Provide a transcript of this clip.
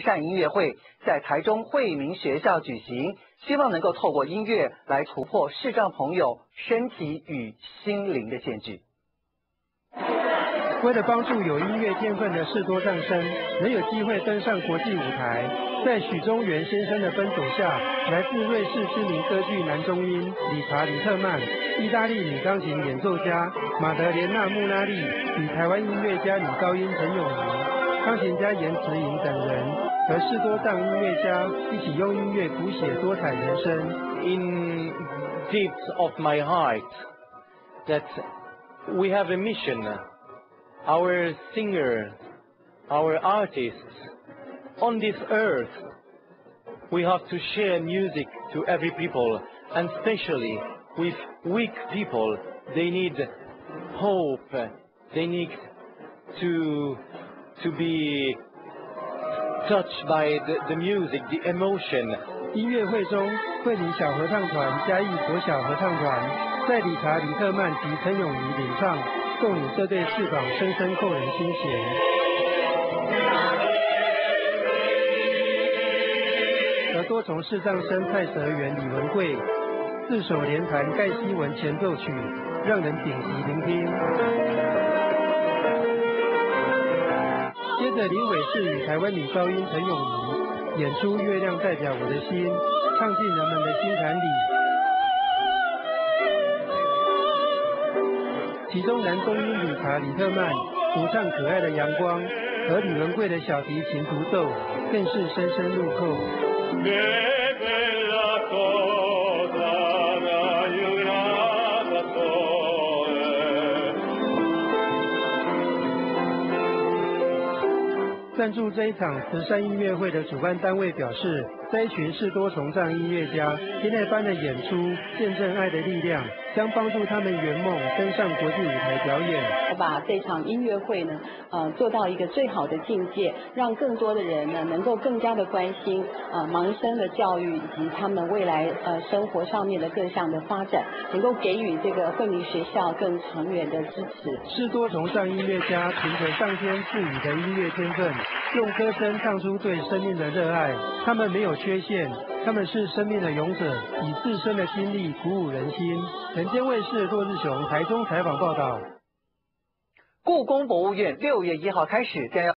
善音乐会在台中惠民学校举行，希望能够透过音乐来突破视障朋友身体与心灵的限制。为了帮助有音乐天分的视多障生能有机会登上国际舞台，在许宗元先生的奔走下，来自瑞士知名歌剧男中音理查·里特曼、意大利女钢琴演奏家马德莲娜·穆拉利与台湾音乐家女高音陈永仪。钢琴家严慈莹等人和士多障音乐家一起用音乐谱写多彩人生。In depths of my heart, that we have a mission. Our singers, our artists, on this earth, we have to share music to every people, and especially with weak people. They need hope. They need to to be touched by the, the music, the emotion. 音乐会中，惠理小合唱团、嘉义国小合唱团在理查·里特曼及陈咏仪领唱，送你这对翅膀，深深扣人心弦。而多重视障生蔡泽元、李文贵自首连弹盖希文前奏曲，让人屏息聆听。接着，林伟士与台湾女高音陈咏仪演出《月亮代表我的心》，唱进人们的心坎里。其中男中音理查·李特曼独唱可爱的阳光，和李文贵的小提琴独奏，更是深深入扣。赞助这一场慈善音乐会的主办单位表示，这一群是多重障音乐家，天籁般的演出，见证爱的力量，将帮助他们圆梦，登上国际舞台表演。我把这场音乐会呢，呃，做到一个最好的境界，让更多的人呢，能够更加的关心呃盲生的教育以及他们未来呃生活上面的各项的发展，能够给予这个惠民学校更长远的支持。是多重障音乐家凭着上天赐予的音乐天分。用歌声唱出对生命的热爱，他们没有缺陷，他们是生命的勇者，以自身的经历鼓舞人心。人间卫视骆日雄台中采访报道。故宫博物院六月一号开始将要。